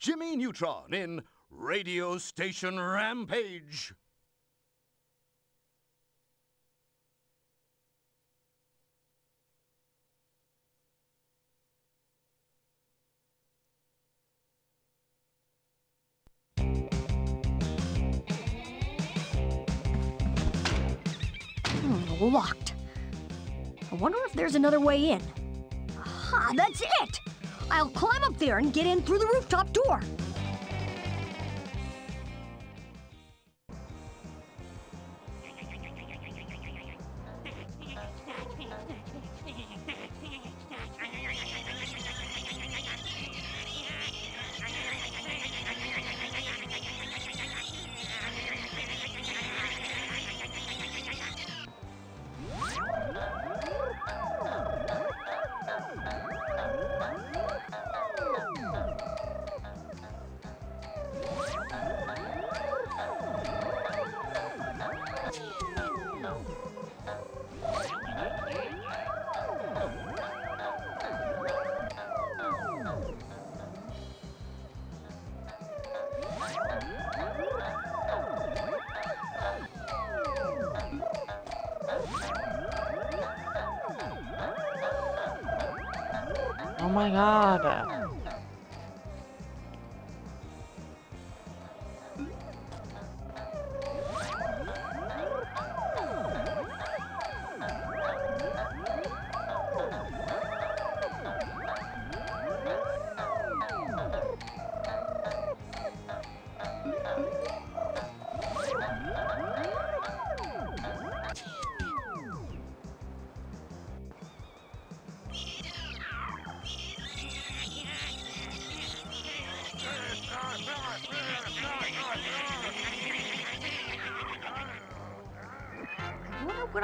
Jimmy Neutron in Radio Station Rampage. Hmm, locked. I wonder if there's another way in. Aha, that's it! I'll climb up there and get in through the rooftop door.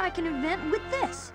I can invent with this.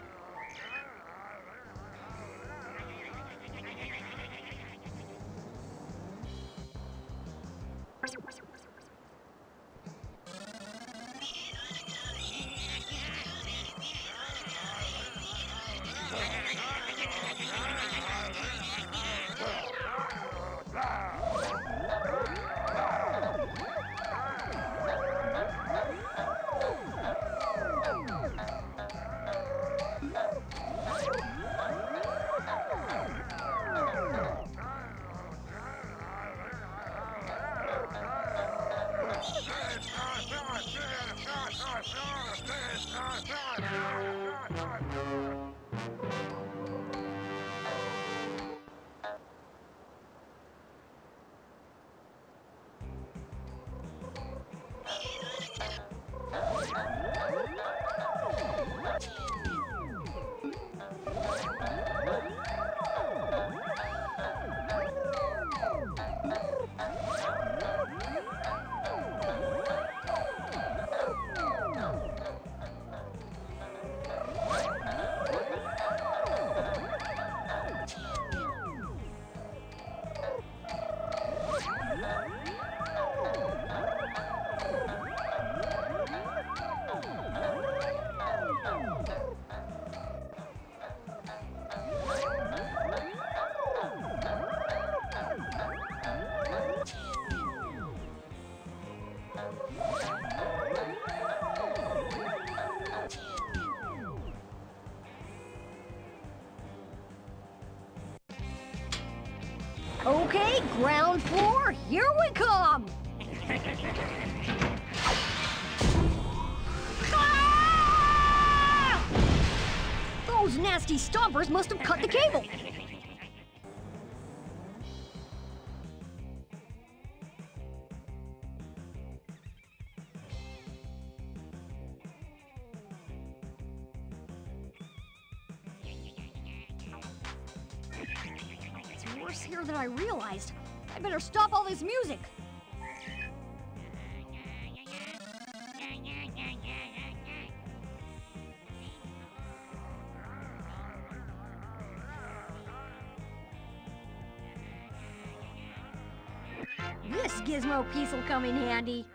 Okay, ground floor, here we come! Ah! Those nasty stompers must have cut the cable. Gizmo piece will come in handy.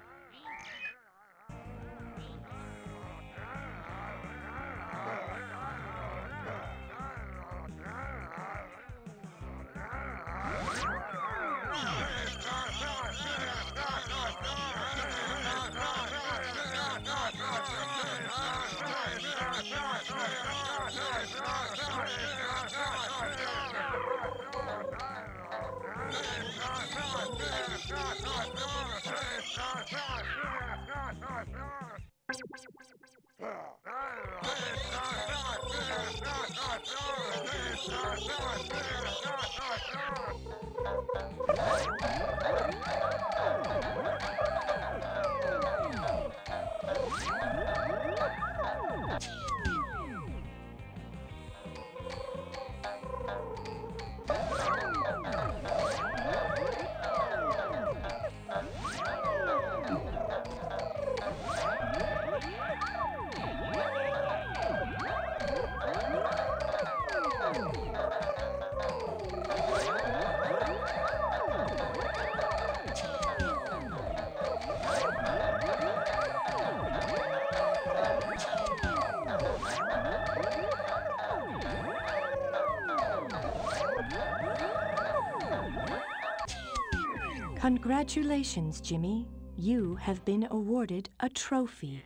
Congratulations, Jimmy. You have been awarded a trophy.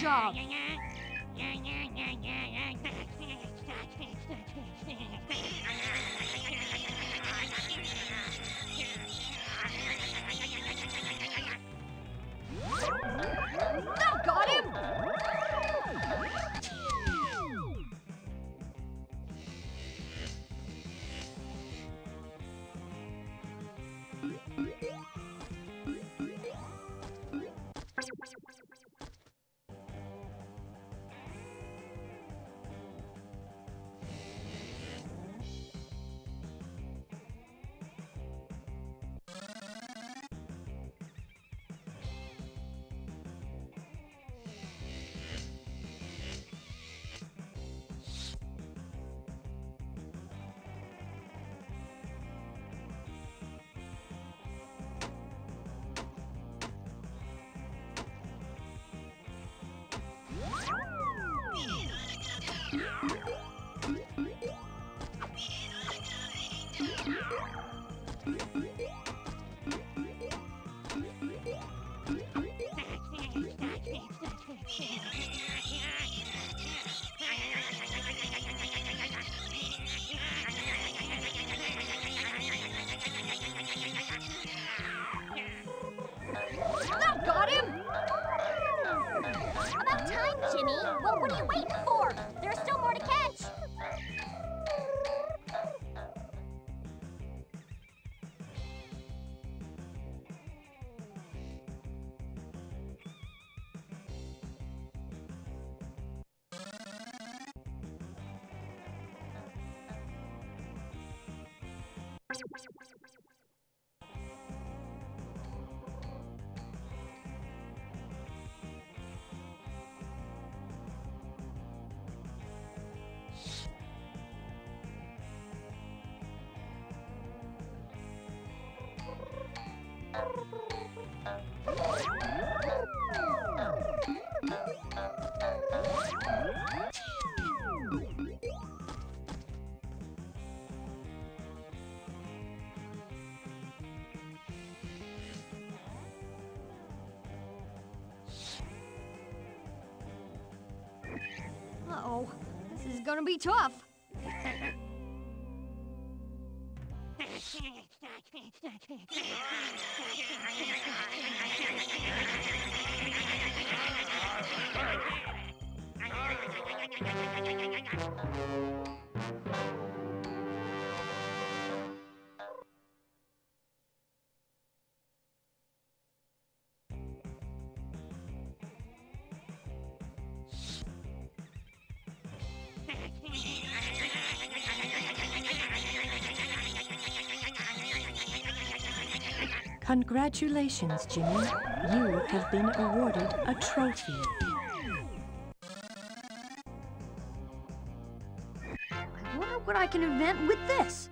Job. Gonna be tough. Congratulations, Jimmy. You have been awarded a trophy. I wonder what I can invent with this.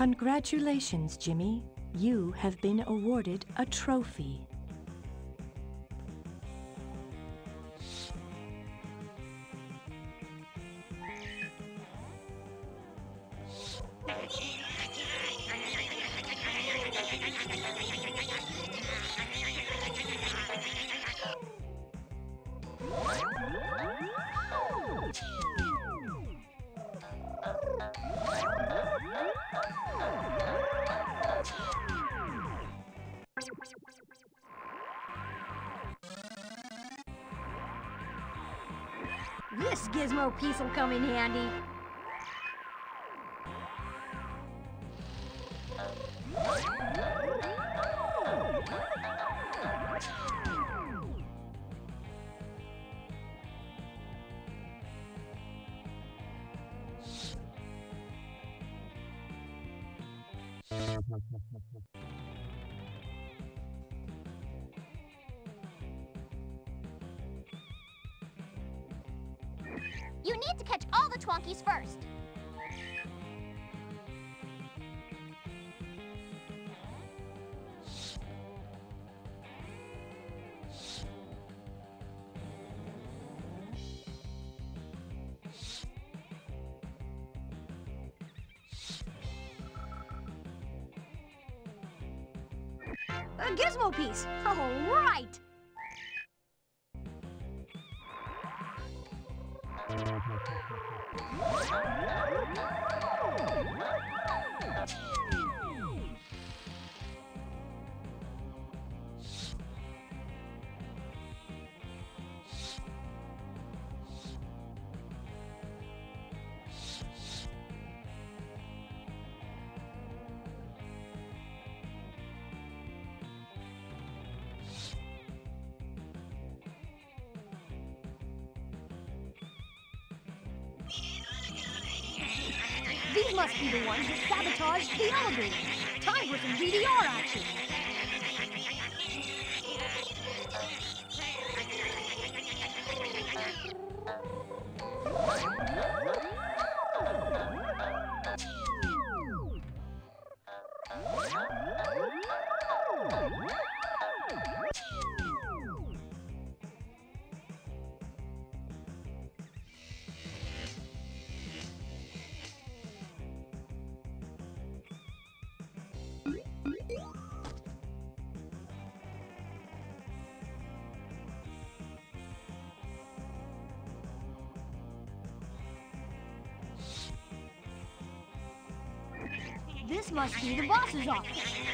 Congratulations, Jimmy. You have been awarded a trophy. Gizmo piece will come in handy. A gizmo piece. All right. Be the ones that sabotaged the elevator. Time for some DDR action. This must be the boss's office.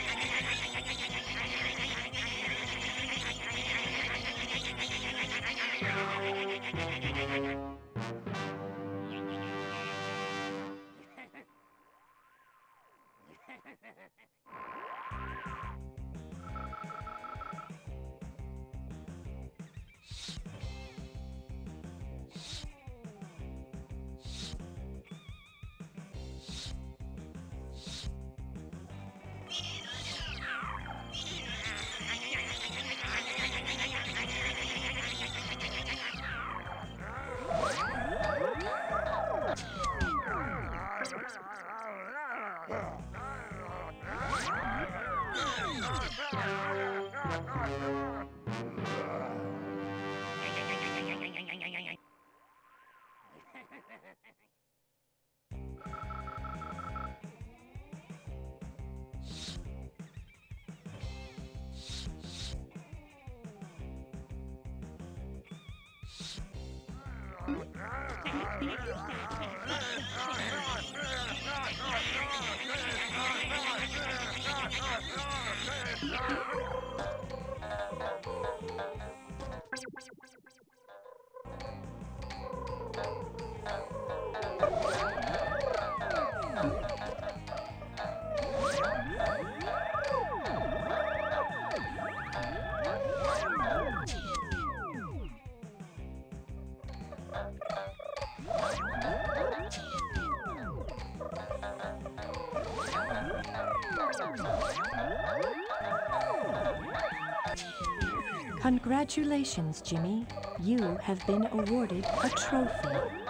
Congratulations, Jimmy. You have been awarded a trophy.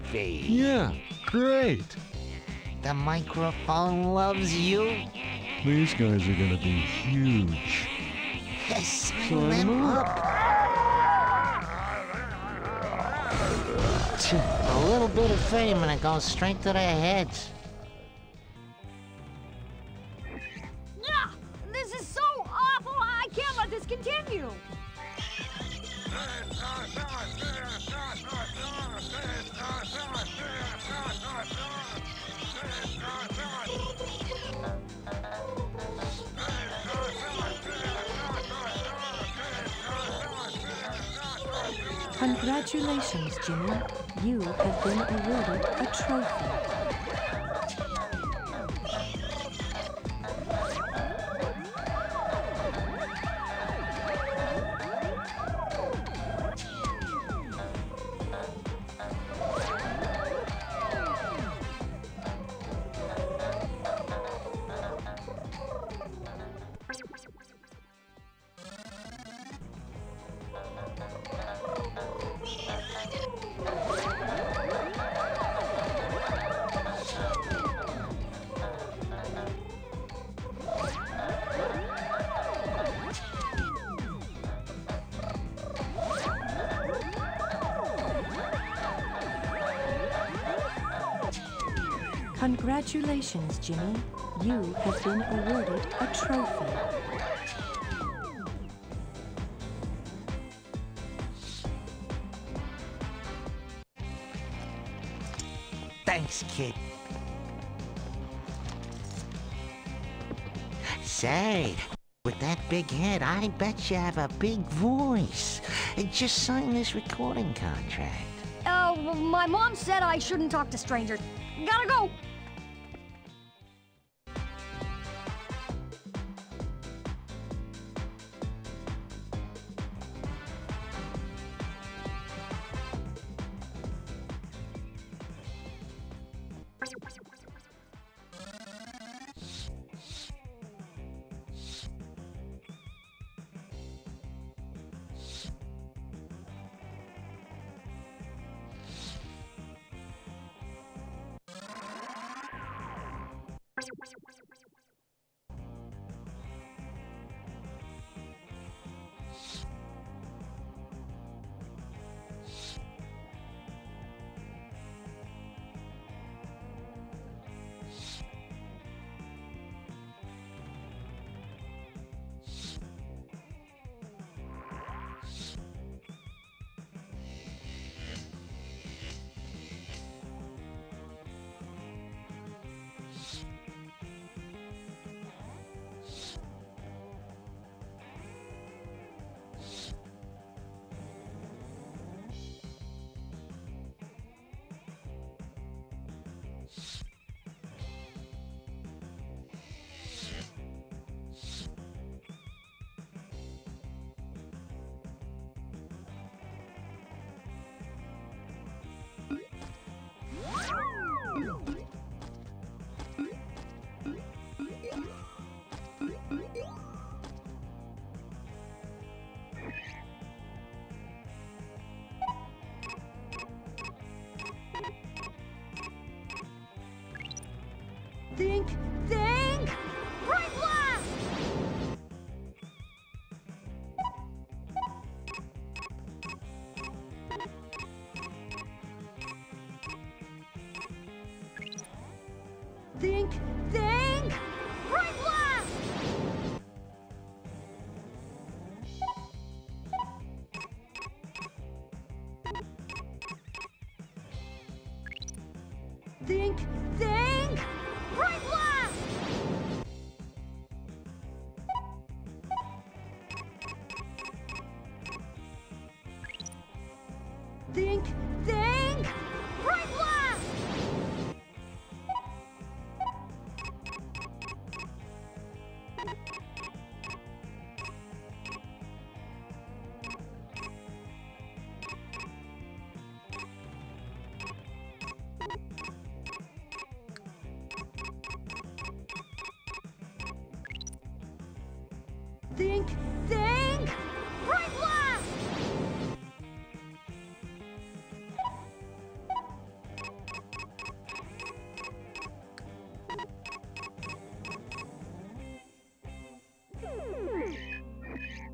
Baby. Yeah, great. The microphone loves you. These guys are gonna be huge. Sign them up. A little bit of fame and it goes straight to their heads. Been awarded a trophy. Congratulations, Jimmy. You have been awarded a trophy. Thanks, kid. Say, with that big head, I bet you have a big voice. Just sign this recording contract. Uh, my mom said I shouldn't talk to strangers. Gotta go.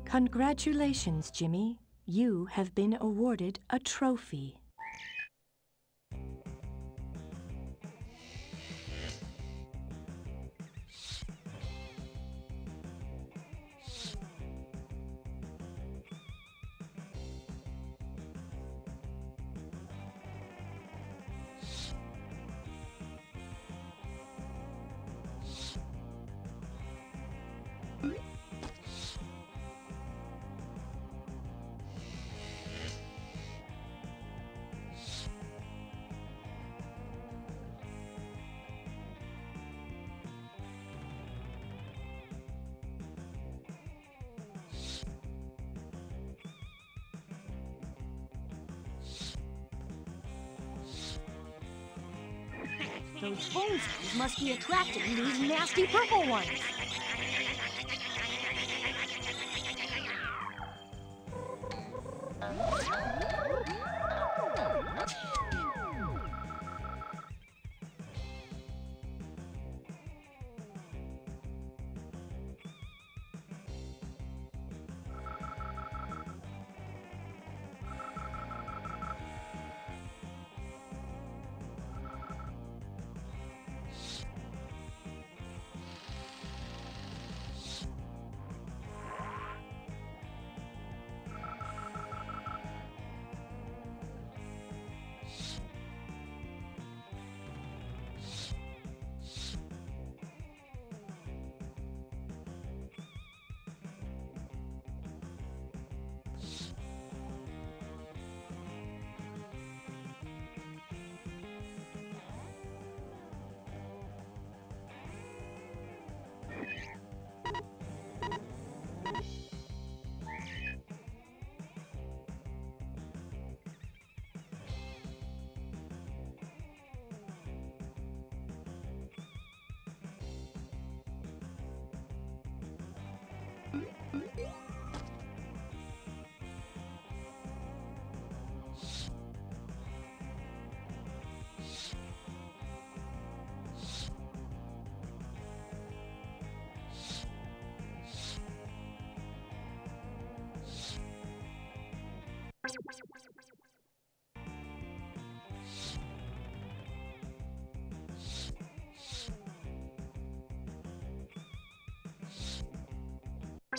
Congratulations, Jimmy. You have been awarded a trophy. Those must be attracting these nasty purple ones.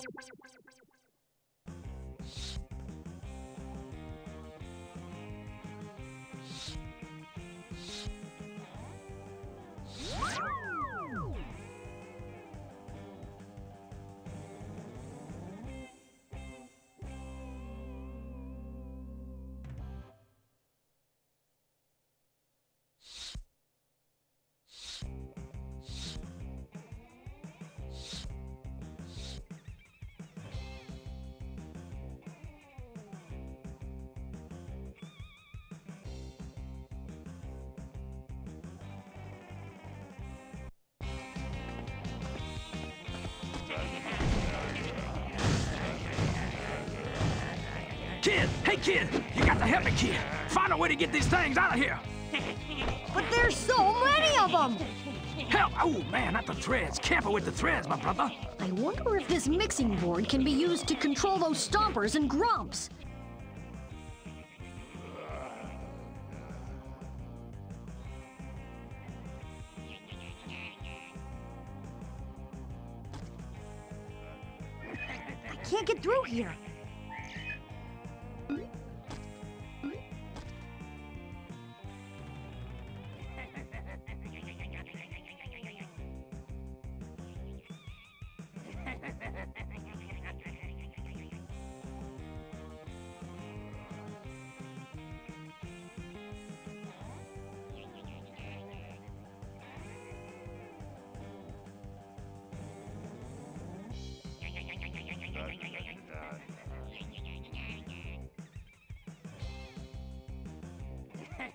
Kid! Hey, kid! You got to help me, kid! Find a way to get these things out of here! But there's so many of them! Help! Oh, man, not the threads. Careful with the threads, my brother. I wonder if this mixing board can be used to control those stompers and grumps.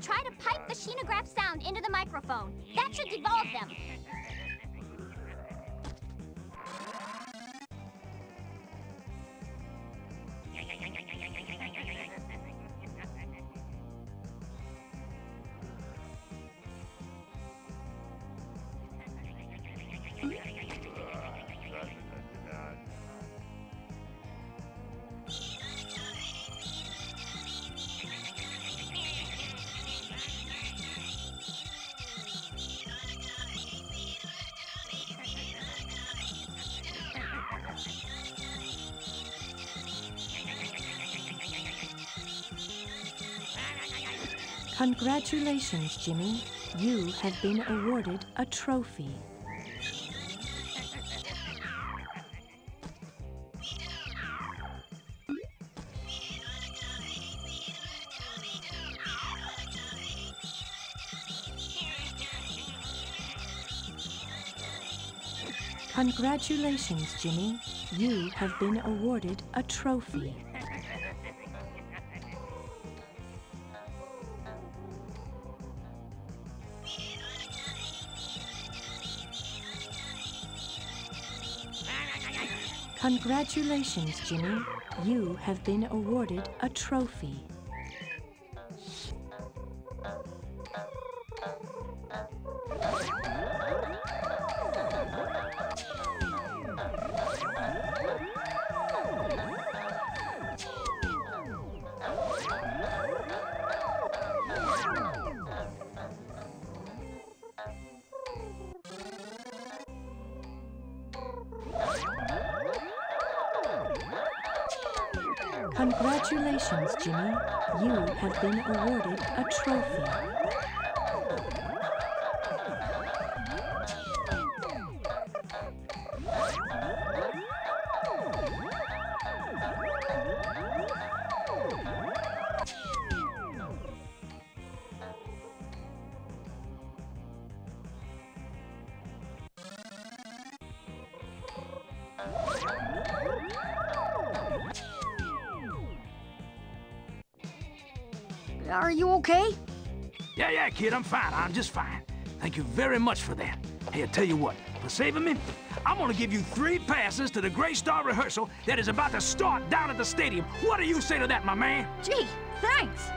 Try to pipe the Sheenograph sound into the microphone. That should devolve them. Congratulations, Jimmy. You have been awarded a trophy. Congratulations, Jimmy. You have been awarded a trophy. Congratulations, Jimmy. You have been awarded a trophy. Okay? Yeah, yeah, kid, I'm fine. I'm just fine. Thank you very much for that. Hey, I tell you what, for saving me, I'm gonna give you three passes to the Gray Star rehearsal that is about to start down at the stadium. What do you say to that, my man? Gee, thanks.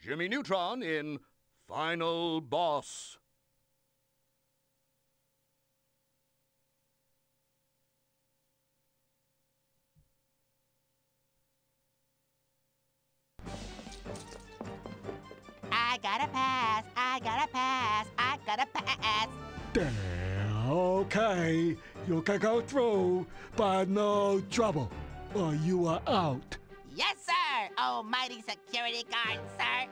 Jimmy Neutron in Final Boss. I gotta pass. I gotta pass. I gotta pass. There, okay. You can go through, but no trouble, or you are out. Yes, sir. Almighty security guard, sir.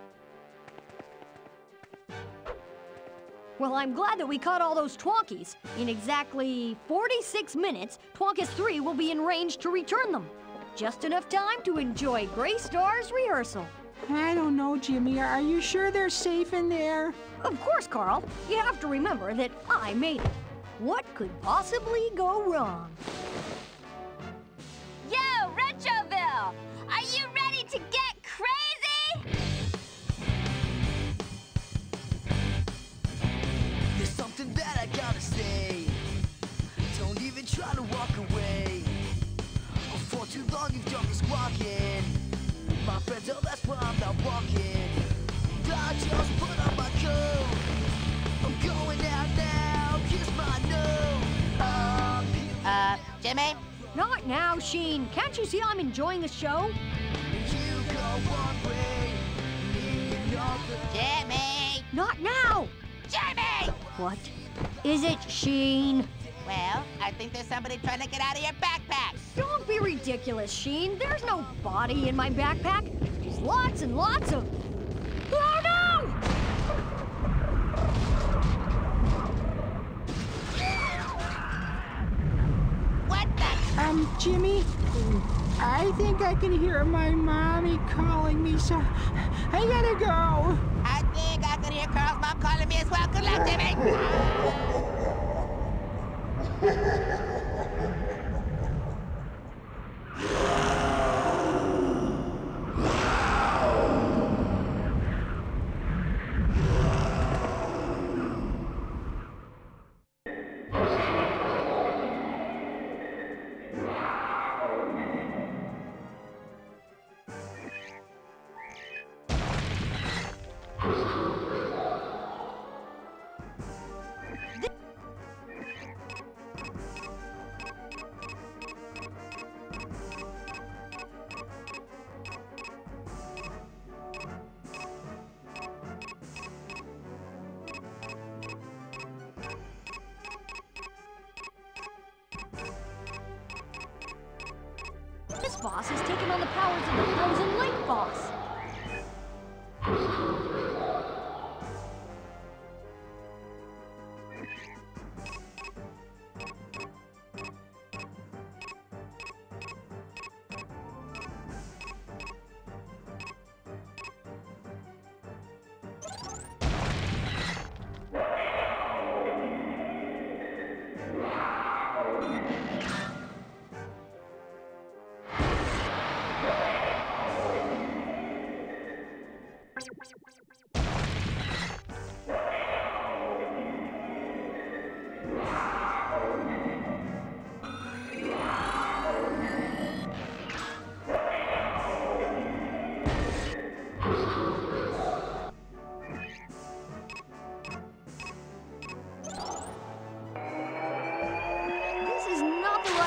Well, I'm glad that we caught all those Twonkies. In exactly 46 minutes, Twonkus 3 will be in range to return them. Just enough time to enjoy Gray Star's rehearsal. I don't know, Jimmy. Are you sure they're safe in there? Of course, Carl. You have to remember that I made it. What could possibly go wrong? Something that I gotta say. Don't even try to walk away. For too long you've done this walking. My friends, oh, that's why I'm not walking. I just put on my coat. I'm going out now. Kiss my nose. Um, Uh, Jimmy? Not now, Sheen. Can't you see I'm enjoying the show? you go one way, me another. Jimmy! Not now! Jimmy! What is it, Sheen? Well, I think there's somebody trying to get out of your backpack. Don't be ridiculous, Sheen. There's no body in my backpack. There's lots and lots of. Oh no! What the? Um, Jimmy, I think I can hear my mommy calling me, so I gotta go. I think I can hear Carl's mom calling me as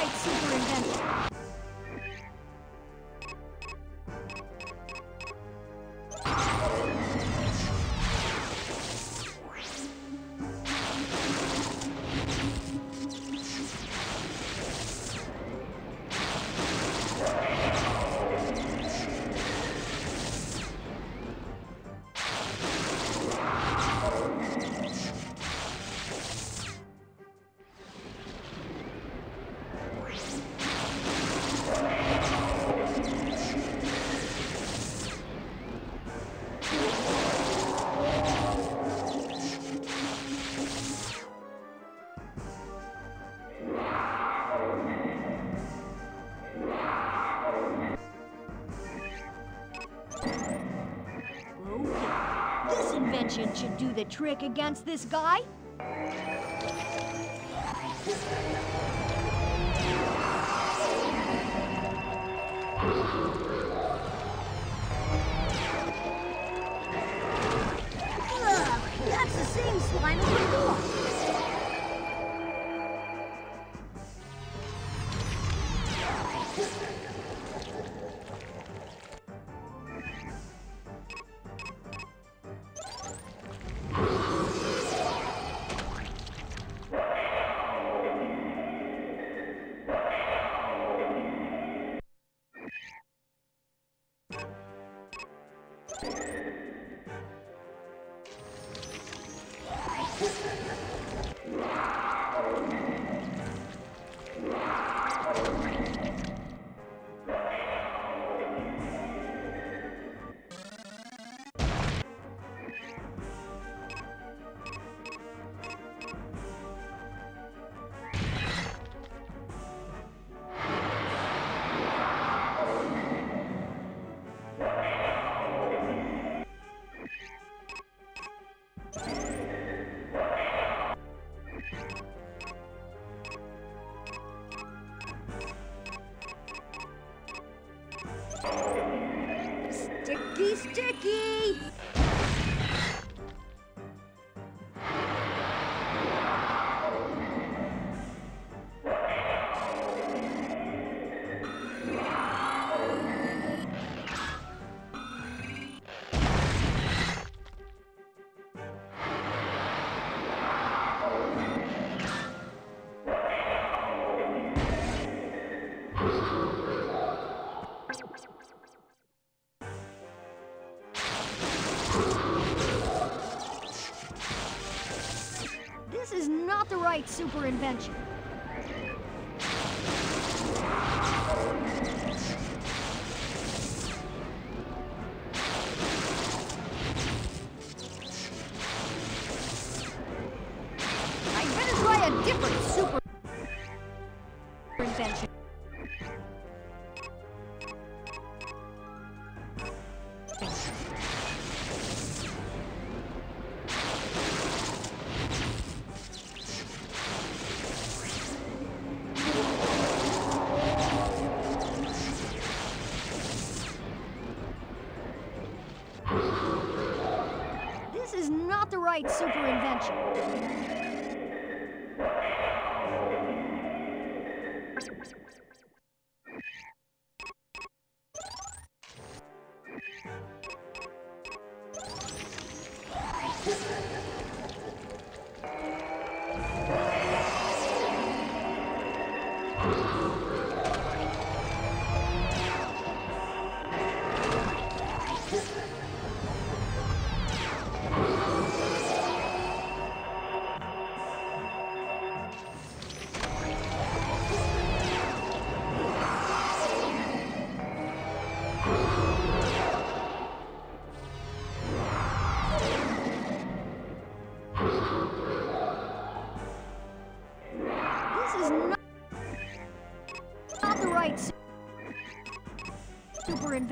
right super invention. Trick against this guy. right super invention. right, so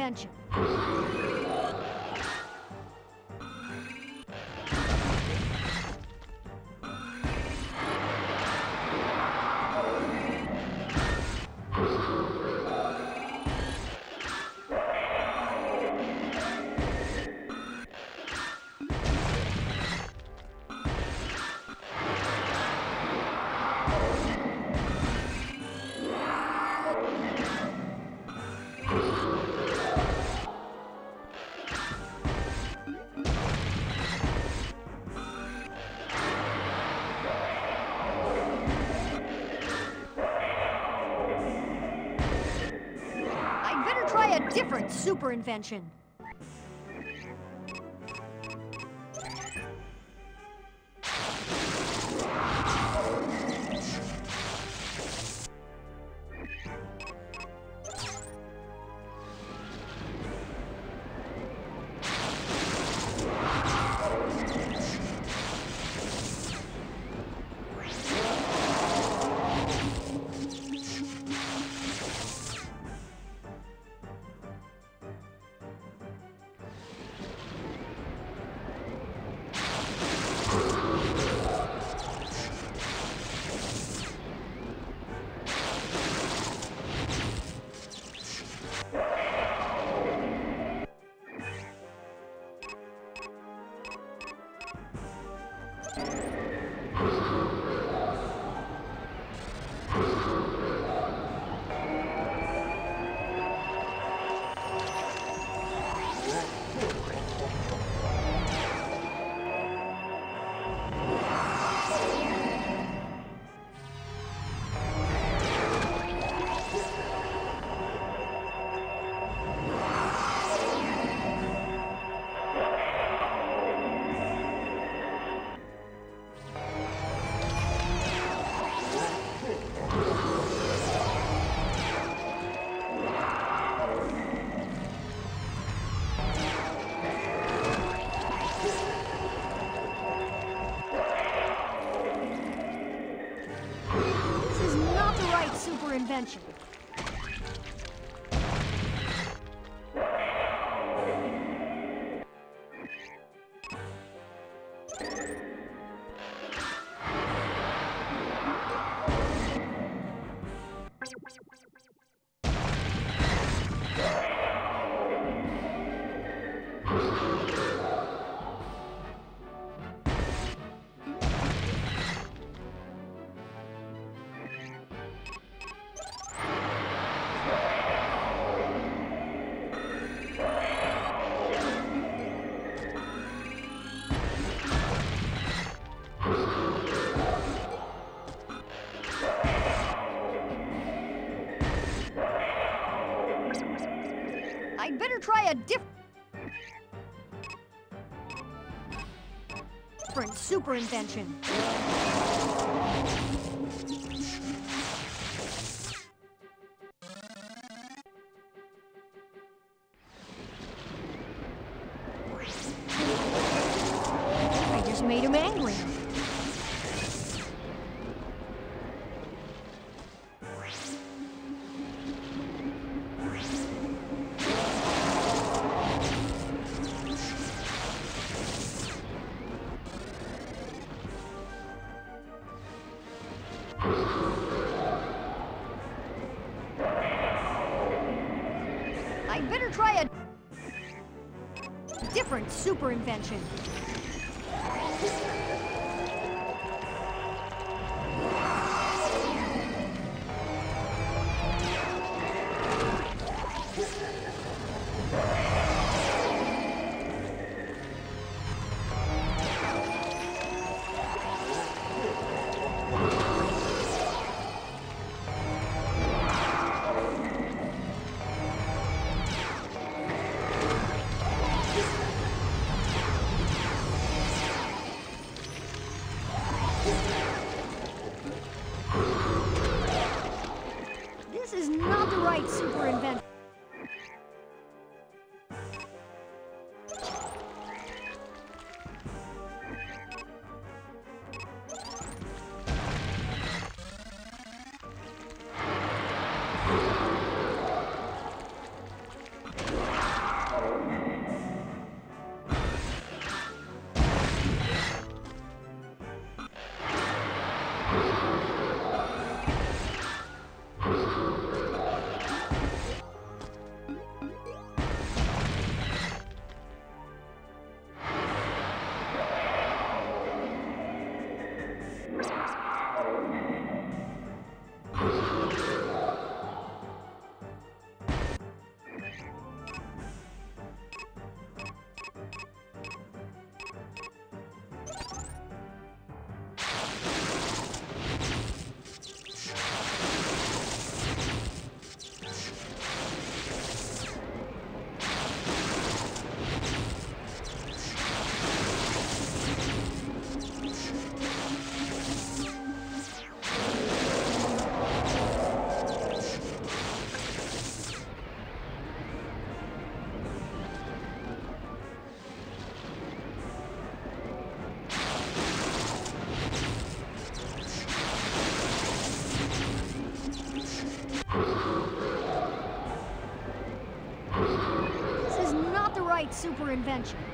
attention. super invention. a different super invention. Different super invention. Right super invention.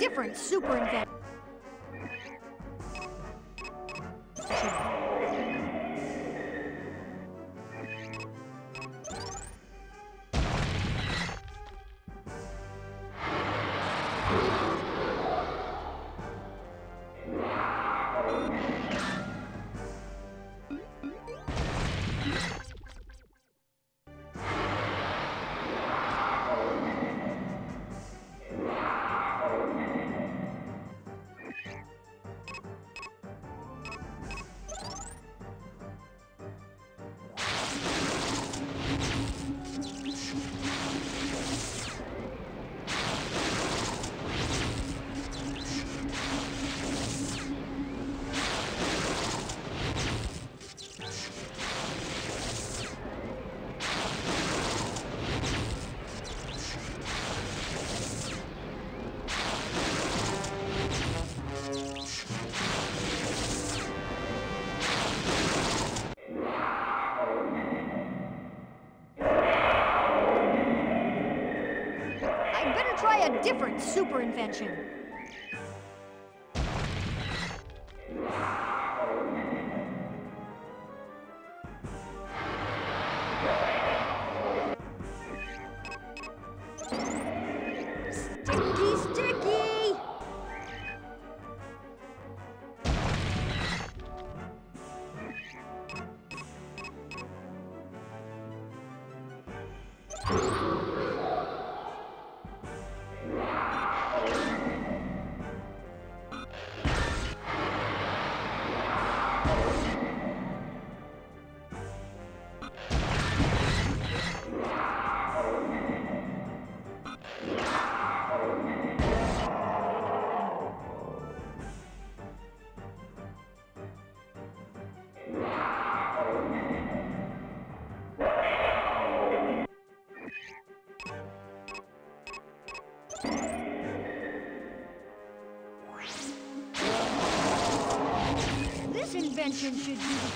Different super invention. Different super invention.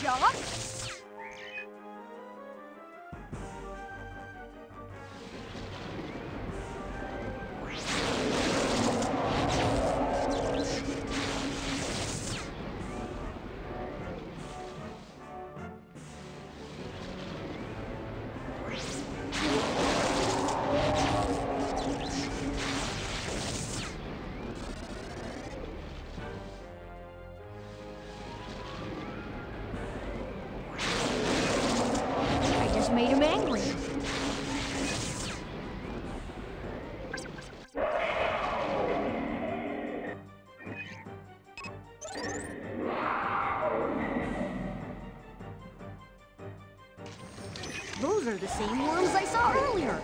Should Those are the same worms I saw earlier.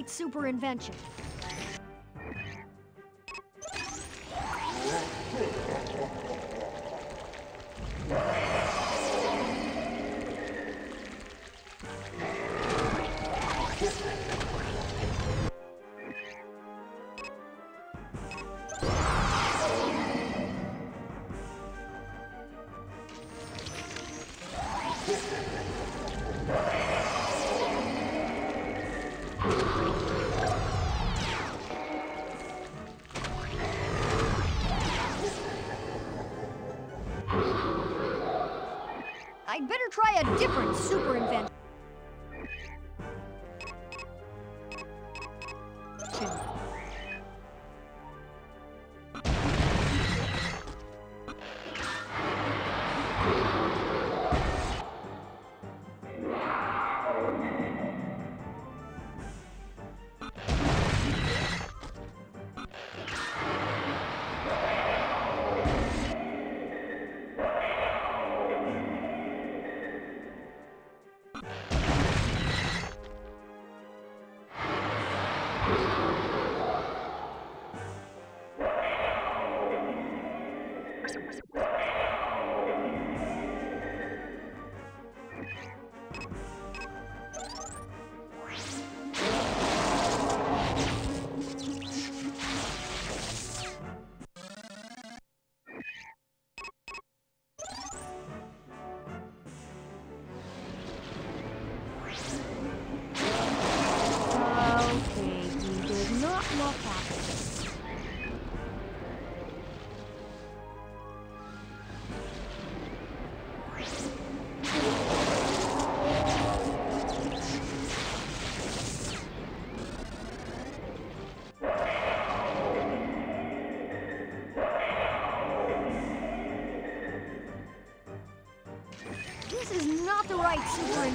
Right super invention.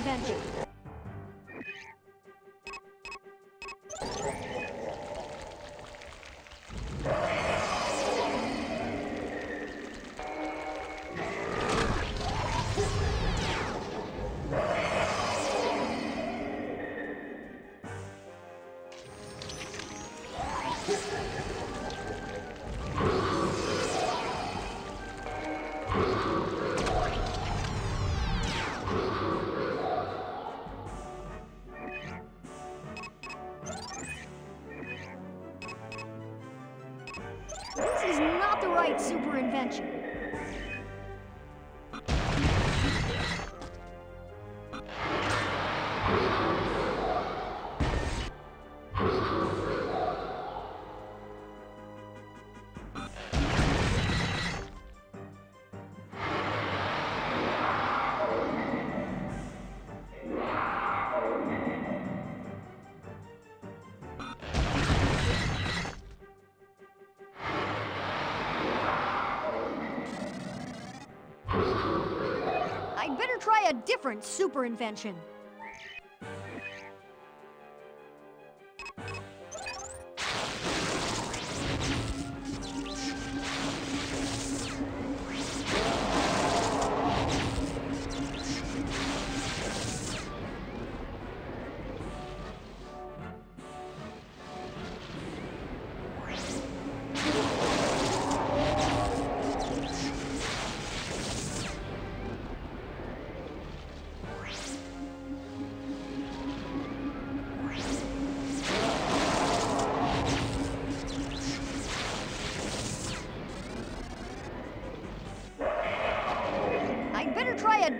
Super invention. Different super invention.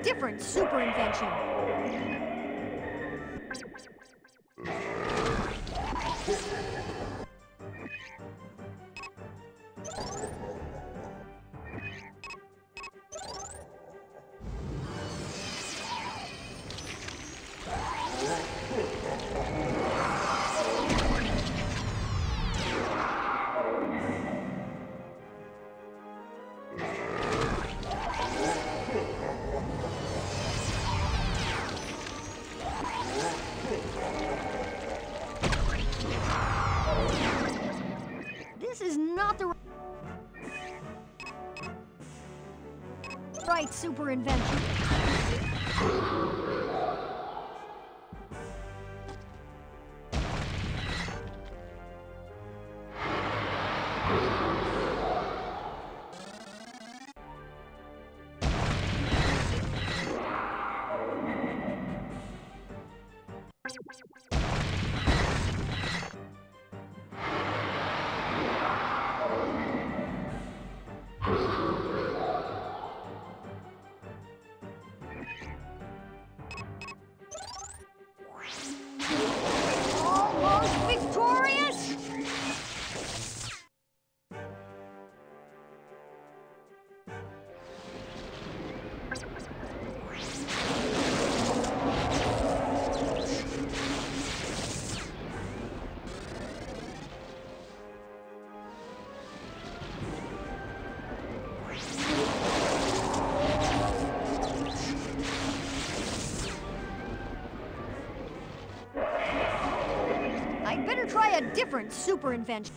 Different super invention. Different super invention.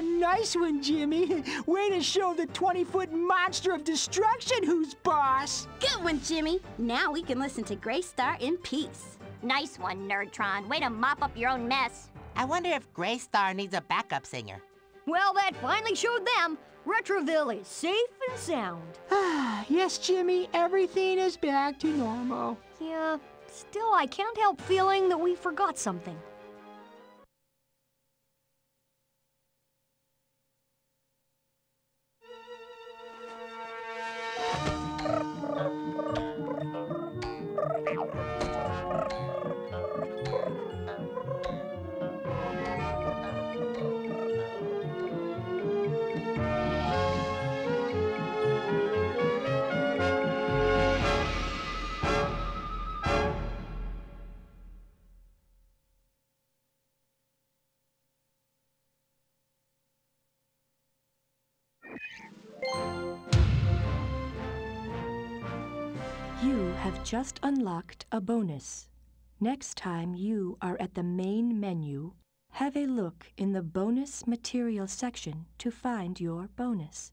Wow, nice one, Jimmy. Way to show the 20-foot monster of destruction who's boss. Good one, Jimmy. Now we can listen to Gray Star in peace. Nice one, Nerdtron. Way to mop up your own mess. I wonder if Gray Star needs a backup singer. Well, that finally showed them Retroville is safe and sound. Ah, yes, Jimmy, everything is back to normal. Yeah, still, I can't help feeling that we forgot something. Just unlocked a bonus. Next time you are at the main menu, have a look in the bonus material section to find your bonus.